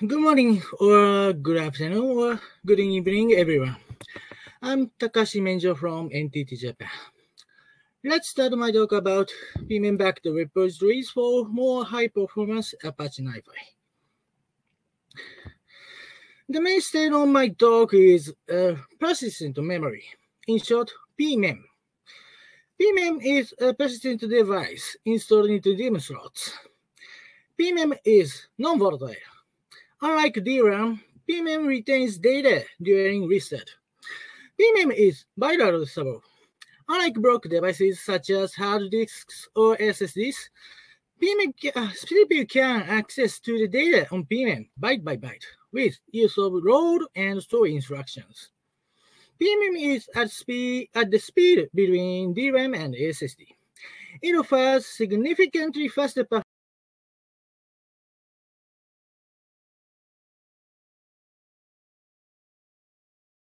Good morning, or good afternoon, or good evening, everyone. I'm Takashi Menjo from NTT Japan. Let's start my talk about PMEM backed repositories for more high performance Apache NiFi. The mainstay on my talk is uh, persistent memory, in short, PMEM. PMEM is a persistent device installed into DIMM slots. PMEM is non-volatile. Unlike DRAM, PMEM retains data during reset. PMEM is byte-addressable Unlike block devices such as hard disks or SSDs, PMEM uh, CPU can access to the data on PMEM byte by byte with use of load and store instructions. PMEM is at, speed, at the speed between DRAM and SSD. It offers significantly faster